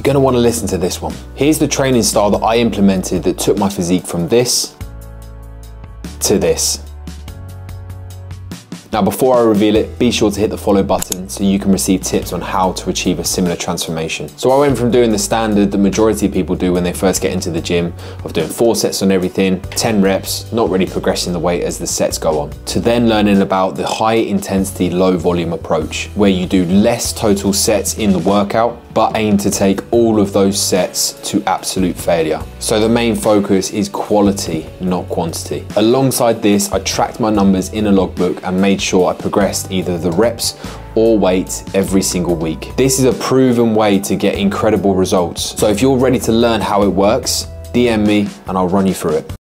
you're gonna wanna listen to this one. Here's the training style that I implemented that took my physique from this to this. Now before I reveal it, be sure to hit the follow button so you can receive tips on how to achieve a similar transformation. So I went from doing the standard the majority of people do when they first get into the gym, of doing four sets on everything, 10 reps, not really progressing the weight as the sets go on, to then learning about the high intensity, low volume approach, where you do less total sets in the workout, but aim to take all of those sets to absolute failure. So the main focus is quality, not quantity. Alongside this, I tracked my numbers in a logbook and made sure I progressed either the reps or weight every single week. This is a proven way to get incredible results. So if you're ready to learn how it works, DM me and I'll run you through it.